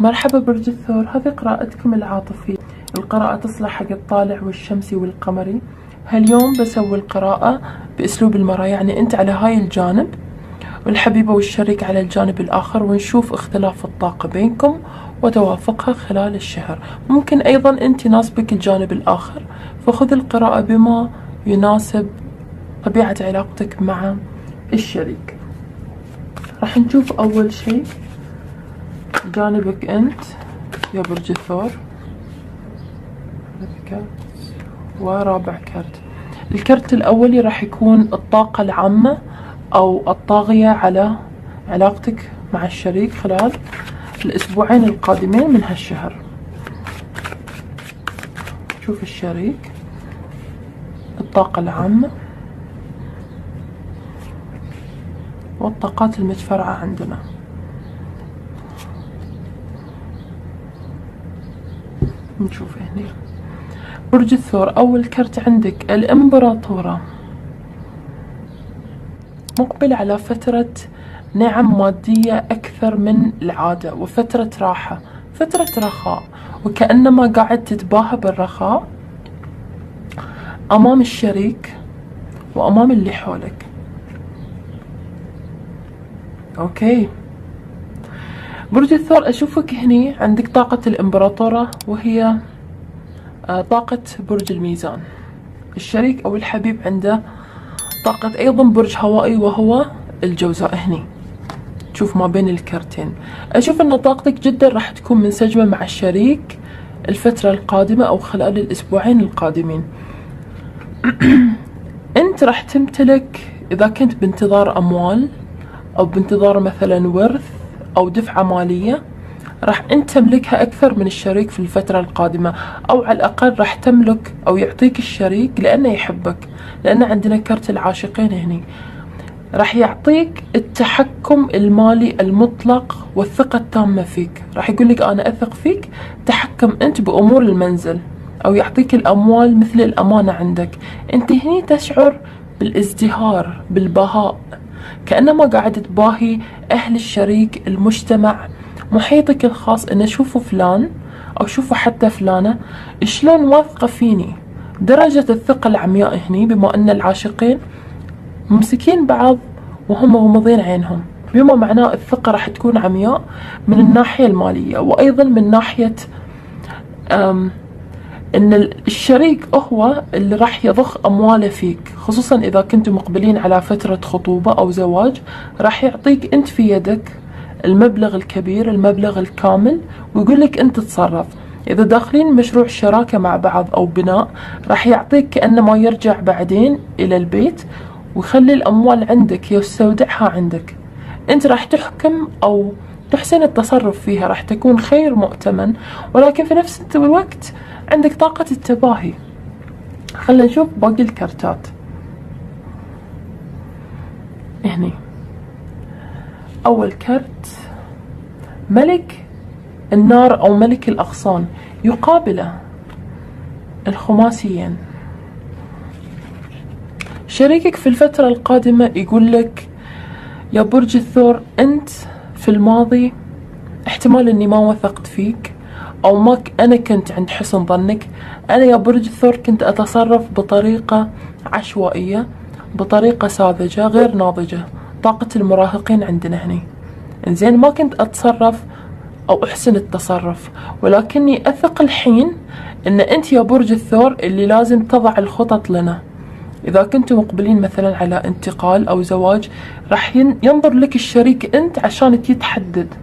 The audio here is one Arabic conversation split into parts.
مرحبا برج الثور هذه قراءتكم العاطفية. القراءة تصلح حق الطالع والشمسي والقمري. هاليوم بسوي القراءة بأسلوب المرأة يعني أنت على هاي الجانب والحبيبة والشريك على الجانب الآخر ونشوف اختلاف الطاقة بينكم وتوافقها خلال الشهر. ممكن أيضا أنت يناسبك الجانب الآخر فخذ القراءة بما يناسب طبيعة علاقتك مع الشريك. راح نشوف أول شيء. جانبك أنت يا برج الثور ورابع كرت. الكرت الأولي راح يكون الطاقة العامة أو الطاغية على علاقتك مع الشريك خلال الأسبوعين القادمين من هالشهر. شوف الشريك. الطاقة العامة. والطاقات المتفرعة عندنا. نشوف هنا برج الثور أول كرت عندك الإمبراطورة. مقبل على فترة نعم مادية أكثر من العادة وفترة راحة. فترة رخاء. وكأنما قاعد تتباهى بالرخاء أمام الشريك وأمام اللي حولك. أوكي. برج الثور أشوفك هني عندك طاقة الإمبراطورة وهي آه، طاقة برج الميزان. الشريك أو الحبيب عنده طاقة أيضا برج هوائي وهو الجوزاء هني. تشوف ما بين الكرتين. أشوف أن طاقتك جدا راح تكون منسجمة مع الشريك الفترة القادمة أو خلال الأسبوعين القادمين. أنت راح تمتلك إذا كنت بانتظار أموال أو بانتظار مثلا ورث أو دفعة مالية راح أنت تملكها أكثر من الشريك في الفترة القادمة أو على الأقل راح تملك أو يعطيك الشريك لأنه يحبك لأن عندنا كرت العاشقين هني. راح يعطيك التحكم المالي المطلق والثقة التامة فيك. راح يقول لك أنا أثق فيك تحكم أنت بأمور المنزل أو يعطيك الأموال مثل الأمانة عندك. أنت هني تشعر بالازدهار بالبهاء. كأنما قاعد تباهي أهل الشريك المجتمع. محيطك الخاص أن شوفوا فلان أو شوفوا حتى فلانة شلون واثقة فيني؟ درجة الثقة العمياء هني بما أن العاشقين ممسكين بعض وهم غمضين عينهم. بما معناه الثقة راح تكون عمياء من الناحية المالية وأيضا من ناحية إن الشريك هو اللي راح يضخ أمواله فيك. خصوصا إذا كنتم مقبلين على فترة خطوبة أو زواج راح يعطيك أنت في يدك المبلغ الكبير المبلغ الكامل ويقول لك أنت تصرف إذا داخلين مشروع شراكة مع بعض أو بناء راح يعطيك كأنه ما يرجع بعدين إلى البيت ويخلي الأموال عندك يستودعها عندك. أنت راح تحكم أو تحسن التصرف فيها راح تكون خير مؤتمن. ولكن في نفس الوقت عندك طاقة التباهي. خلينا نشوف باقي الكرتات هني. أول كرت ملك النار أو ملك الأغصان. يقابله الخماسيين. شريكك في الفترة القادمة يقول لك يا برج الثور أنت في الماضي احتمال أني ما وثقت فيك. أو ما أنا كنت عند حسن ظنك. أنا يا برج الثور كنت أتصرف بطريقة عشوائية بطريقة ساذجة غير ناضجة. طاقة المراهقين عندنا هني. إنزين ما كنت أتصرف أو أحسن التصرف. ولكني أثق الحين أن أنت يا برج الثور اللي لازم تضع الخطط لنا. إذا كنتم مقبلين مثلا على انتقال أو زواج راح ينظر لك الشريك أنت عشان تتحدد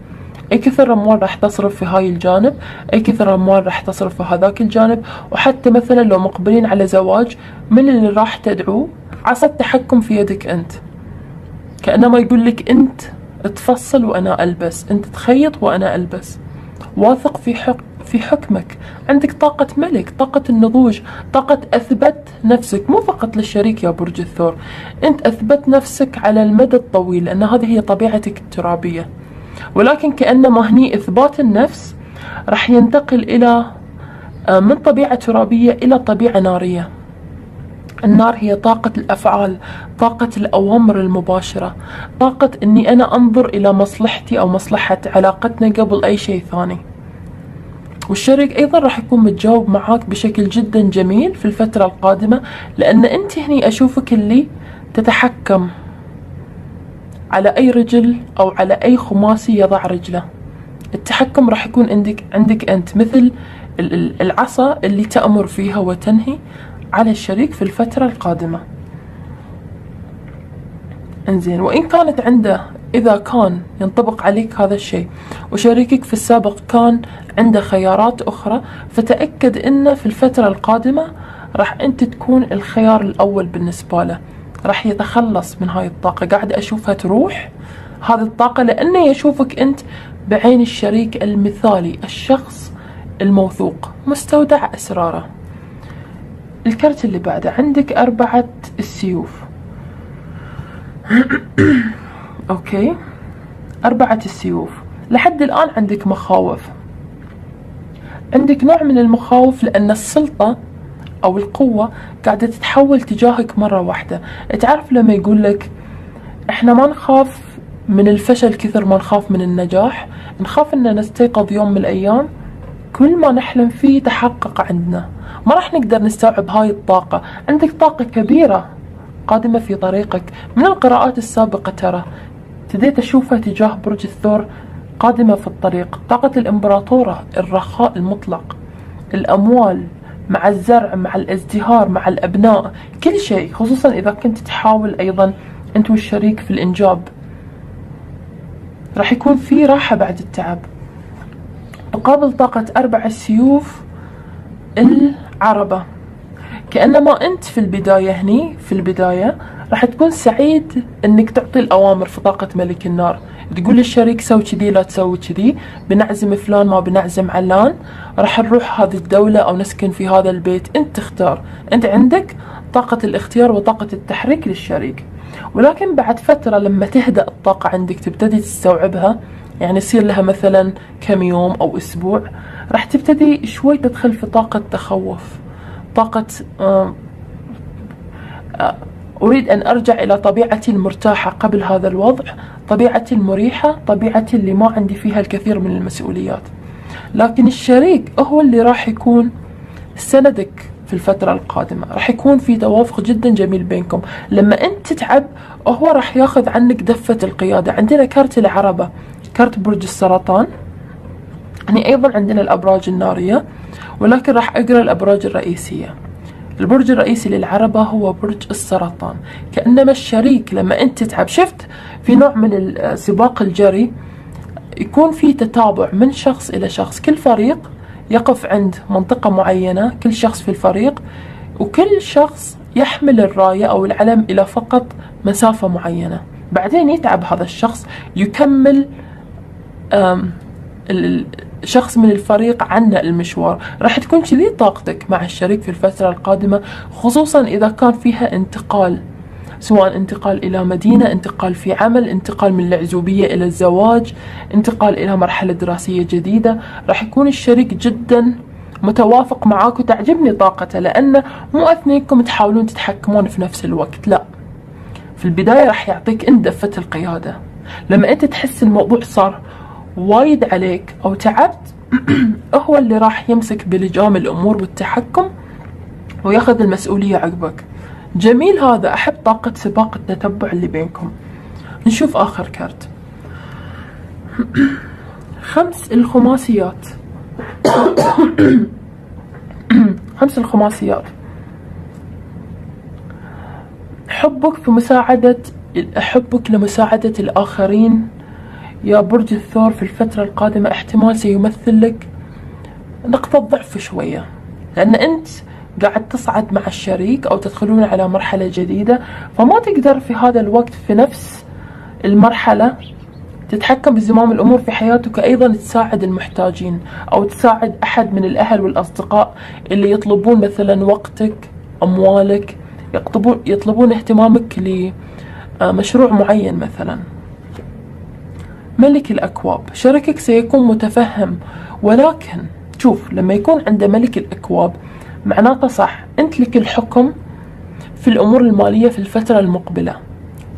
اي كثر اموال راح تصرف في هاي الجانب أي كثر اموال راح تصرف في هذاك الجانب. وحتى مثلا لو مقبلين على زواج من اللي راح تدعوه عصا التحكم في يدك أنت. كانما يقول لك أنت تفصل وأنا ألبس أنت تخيط وأنا ألبس. واثق في حق في حكمك. عندك طاقة ملك طاقة النضوج طاقة أثبت نفسك. مو فقط للشريك يا برج الثور. أنت أثبت نفسك على المدى الطويل لأن هذه هي طبيعتك الترابية. ولكن كأنما هني إثبات النفس راح ينتقل إلى آه، من طبيعة ترابية إلى طبيعة نارية. النار هي طاقة الأفعال طاقة الأوامر المباشرة طاقة أني أنا أنظر إلى مصلحتي أو مصلحة علاقتنا قبل أي شيء ثاني. والشريك أيضا راح يكون متجاوب معاك بشكل جدا جميل في الفترة القادمة لأن أنت هني أشوفك اللي تتحكم. على أي رجل أو على أي خماسي يضع رجله. التحكم راح يكون عندك عندك أنت مثل العصا اللي تأمر فيها وتنهي على الشريك في الفترة القادمة. إنزين وإن كانت عنده إذا كان ينطبق عليك هذا الشيء وشريكك في السابق كان عنده خيارات أخرى فتأكد أنه في الفترة القادمة راح أنت تكون الخيار الأول بالنسبة له. راح يتخلص من هاي الطاقة. قاعد أشوفها تروح هذه الطاقة لأنه يشوفك أنت بعين الشريك المثالي الشخص الموثوق مستودع أسراره. الكرت اللي بعده عندك أربعة السيوف. أوكي. أربعة السيوف. لحد الآن عندك مخاوف. عندك نوع من المخاوف لأن السلطة أو القوة قاعدة تتحول تجاهك مرة واحدة. تعرف لما يقول لك إحنا ما نخاف من الفشل كثر ما نخاف من النجاح نخاف أن نستيقظ يوم من الأيام كل ما نحلم فيه تحقق عندنا. ما راح نقدر نستوعب هاي الطاقة. عندك طاقة كبيرة قادمة في طريقك. من القراءات السابقة ترى ابتديت أشوفها تجاه برج الثور قادمة في الطريق. طاقة الإمبراطورة الرخاء المطلق الأموال مع الزرع مع الازدهار مع الأبناء كل شيء خصوصا إذا كنت تحاول أيضا أنت والشريك في الإنجاب. راح يكون في راحة بعد التعب. مقابل طاقة أربع السيوف العربة. كأنما أنت في البداية هني في البداية راح تكون سعيد أنك تعطي الأوامر في طاقة ملك النار. تقول للشريك سوي كذي لا تسوي كذي. بنعزم فلان ما بنعزم علان. راح نروح هذه الدولة أو نسكن في هذا البيت. أنت تختار. أنت عندك طاقة الاختيار وطاقة التحريك للشريك. ولكن بعد فترة لما تهدأ الطاقة عندك تبتدي تستوعبها يعني يصير لها مثلا كم يوم أو أسبوع راح تبتدي شوي تدخل في طاقة تخوف طاقة آه، آه، أريد أن أرجع إلى طبيعتي المرتاحة قبل هذا الوضع طبيعتي المريحة طبيعتي اللي ما عندي فيها الكثير من المسؤوليات. لكن الشريك هو اللي راح يكون سندك في الفترة القادمة. راح يكون في توافق جدا جميل بينكم. لما أنت تتعب هو راح ياخذ عنك دفة القيادة. عندنا كارت العربة كارت برج السرطان. يعني أيضا عندنا الأبراج النارية ولكن راح أقرأ الأبراج الرئيسية. البرج الرئيسي للعربة هو برج السرطان. كأنما الشريك لما أنت تتعب. شفت؟ في نوع من سباق الجري يكون في تتابع من شخص إلى شخص. كل فريق يقف عند منطقة معينة كل شخص في الفريق وكل شخص يحمل الراية أو العلم إلى فقط مسافة معينة. بعدين يتعب هذا الشخص يكمل شخص من الفريق عنا المشوار. راح تكون كذي طاقتك مع الشريك في الفترة القادمة خصوصا إذا كان فيها انتقال سواء انتقال إلى مدينة انتقال في عمل انتقال من العزوبية إلى الزواج انتقال إلى مرحلة دراسية جديدة. راح يكون الشريك جدا متوافق معاك وتعجبني طاقته لأنه مو أثنينكم تحاولون تتحكمون في نفس الوقت لا. في البداية راح يعطيك انت دفة القيادة. لما أنت تحس الموضوع صار وايد عليك أو تعبت هو اللي راح يمسك بلجام الأمور والتحكم وياخذ المسؤولية عقبك. جميل هذا أحب طاقة سباق التتبع اللي بينكم. نشوف آخر كارت. خمس الخماسيات. خمس الخماسيات. حبك في مساعدة حبك لمساعدة الآخرين يا برج الثور في الفترة القادمة احتمال سيمثل لك نقطة ضعف شوية. لأن أنت قاعد تصعد مع الشريك أو تدخلون على مرحلة جديدة فما تقدر في هذا الوقت في نفس المرحلة تتحكم بزمام الأمور في حياتك أيضا تساعد المحتاجين أو تساعد أحد من الأهل والأصدقاء اللي يطلبون مثلا وقتك أموالك يطلبون, اهتمامك لمشروع معين مثلا. ملك الأكواب. شركك سيكون متفهم ولكن شوف لما يكون عند ملك الأكواب معناته صح. أنت لك الحكم في الأمور المالية في الفترة المقبلة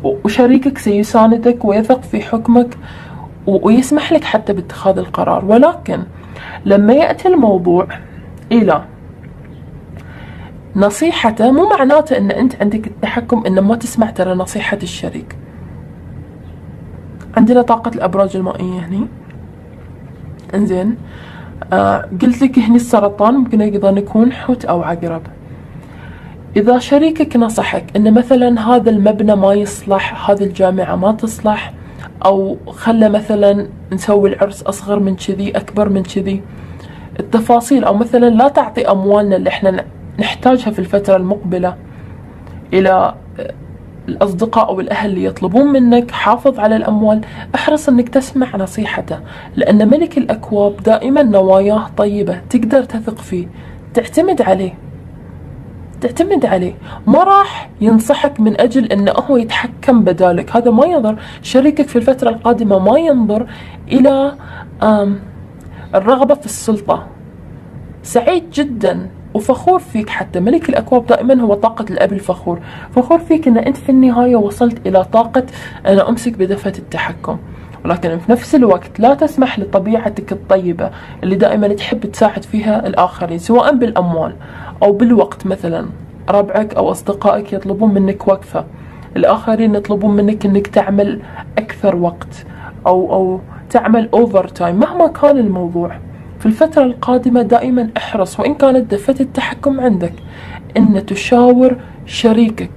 وشريكك سيساندك ويثق في حكمك ويسمح لك حتى باتخاذ القرار. ولكن لما يأتي الموضوع إلى نصيحته مو معناته إن أنت عندك التحكم ان ما تسمع ترى نصيحة الشريك. عندنا طاقة الأبراج المائية هني. إنزين. آه قلت لك هني السرطان ممكن أيضا يكون حوت أو عقرب. إذا شريكك نصحك إن مثلا هذا المبنى ما يصلح هذه الجامعة ما تصلح أو خلى مثلا نسوي العرس أصغر من كذي أكبر من كذي التفاصيل أو مثلا لا تعطي أموالنا اللي إحنا نحتاجها في الفترة المقبلة إلى الأصدقاء أو الأهل اللي يطلبون منك حافظ على الأموال أحرص أنك تسمع نصيحته لأن ملك الأكواب دائما نواياه طيبة تقدر تثق فيه. تعتمد عليه. تعتمد عليه. ما راح ينصحك من أجل أنه هو يتحكم بدالك. هذا ما ينظر. شريكك في الفترة القادمة ما ينظر إلى الرغبة في السلطة. سعيد جدا. وفخور فيك حتى. ملك الأكواب دائما هو طاقة الأب الفخور. فخور فيك أن أنت في النهاية وصلت إلى طاقة أنا أمسك بدفة التحكم. ولكن في نفس الوقت لا تسمح لطبيعتك الطيبة اللي دائما تحب تساعد فيها الآخرين سواء بالأموال أو بالوقت مثلا. ربعك أو أصدقائك يطلبون منك وقفة. الآخرين يطلبون منك أنك تعمل أكثر وقت أو أو تعمل أوفر تايم مهما كان الموضوع. في الفترة القادمة دائما احرص وإن كانت دفة التحكم عندك أن تشاور شريكك.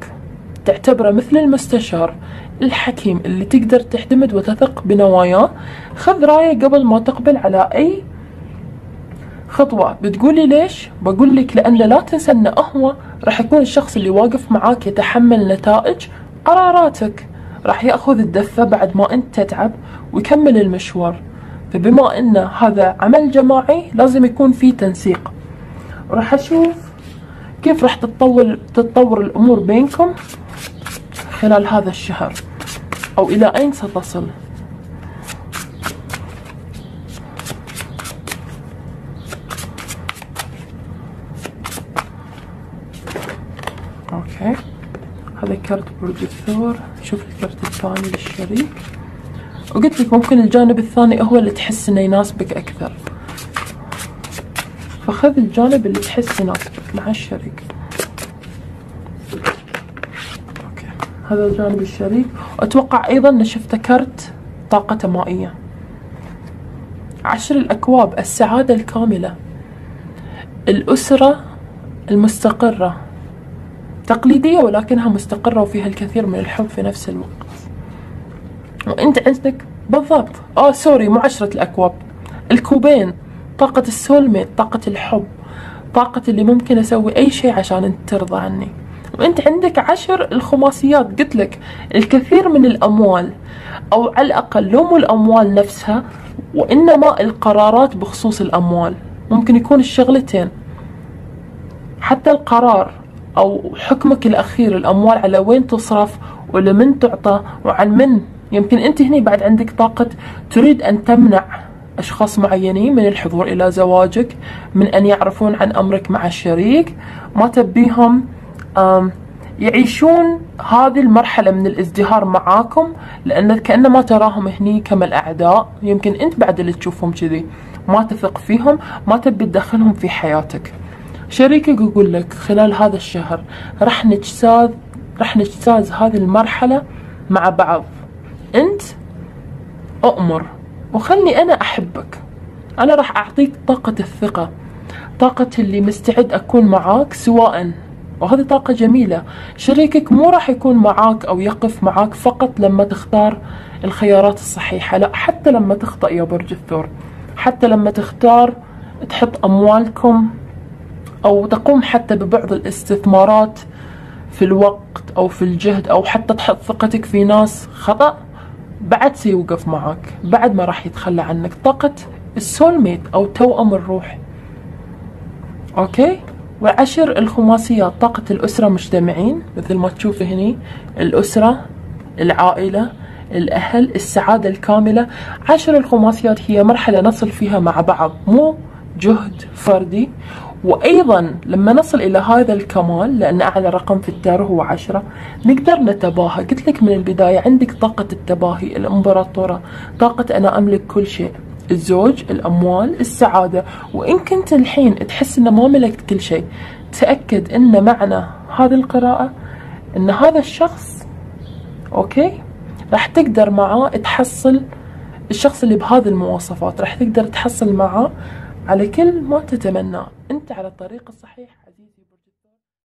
تعتبره مثل المستشار الحكيم اللي تقدر تعتمد وتثق بنواياه. خذ رأية قبل ما تقبل على أي خطوة. بتقولي ليش؟ بقول لك لأن لا تنسى أنه هو راح يكون الشخص اللي واقف معاك يتحمل نتائج قراراتك. راح يأخذ الدفة بعد ما أنت تتعب ويكمل المشوار. فبما إن هذا عمل جماعي لازم يكون في تنسيق. راح أشوف كيف راح تتطور تتطور الأمور بينكم خلال هذا الشهر أو إلى أين ستصل. أوكي. هذا برج الثور. شوف الكرت الثاني للشريك. وقلت لك ممكن الجانب الثاني هو اللي تحس إنه يناسبك أكثر. فخذ الجانب اللي تحس يناسبك مع الشريك. okay. هذا الجانب الشريك. واتوقع أيضا ان شفت كرت طاقة مائية. عشر الأكواب السعادة الكاملة. الأسرة المستقرة. تقليدية ولكنها مستقرة وفيها الكثير من الحب في نفس الوقت. وانت عندك بالضبط. آه sorry مو عشرة الأكواب. الكوبين طاقة السولميت طاقة الحب طاقة اللي ممكن أسوي أي شيء عشان أنت ترضى عني. وأنت عندك عشر الخماسيات. قلت لك الكثير من الأموال أو على الأقل لو مو الأموال نفسها وإنما القرارات بخصوص الأموال. ممكن يكون الشغلتين. حتى القرار أو حكمك الأخير الأموال على وين تصرف ولمن تعطى وعن من يمكن أنت هنا بعد عندك طاقة تريد أن تمنع أشخاص معينين من الحضور إلى زواجك من أن يعرفون عن أمرك مع الشريك. ما تبيهم يعيشون هذه المرحلة من الازدهار معاكم لأن كأنما تراهم هني كما الأعداء يمكن أنت بعد اللي تشوفهم كذي ما تثق فيهم ما تبي تدخلهم في حياتك. شريكك يقول لك خلال هذا الشهر راح نجتاز راح نجتاز هذه المرحلة مع بعض. أنت أؤمر وخلني أنا أحبك. أنا راح أعطيك طاقة الثقة طاقة اللي مستعد أكون معاك سواء وهذه طاقة جميلة. شريكك مو راح يكون معاك أو يقف معاك فقط لما تختار الخيارات الصحيحة لا حتى لما تخطأ يا برج الثور حتى لما تختار تحط أموالكم أو تقوم حتى ببعض الاستثمارات في الوقت أو في الجهد أو حتى تحط ثقتك في ناس خطأ. بعد سيوقف معك بعد ما راح يتخلى عنك طاقة السولميت أو توأم الروح. أوكي؟ وعشر الخماسيات طاقة الأسرة مجتمعين مثل ما تشوف هني الأسرة العائلة الأهل السعادة الكاملة. عشر الخماسيات هي مرحلة نصل فيها مع بعض مو جهد فردي. وأيضا لما نصل إلى هذا الكمال لأن أعلى رقم في التارو هو عشرة نقدر نتباهى. قلت لك من البداية عندك طاقة التباهي الإمبراطورة طاقة أنا أملك كل شيء الزوج الأموال السعادة. وإن كنت الحين تحس أنه ما ملكت كل شيء تأكد أن معنى هذه القراءة أن هذا الشخص أوكي؟ راح تقدر معاه تحصل الشخص اللي بهذه المواصفات راح تقدر تحصل معاه على كل ما تتمناه أنت على الطريق الصحيح.